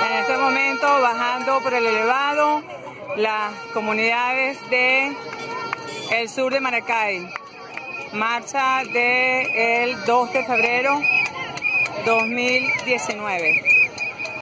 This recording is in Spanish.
En este momento bajando por el elevado las comunidades de el sur de Maracay. Marcha del 2 de febrero 2019.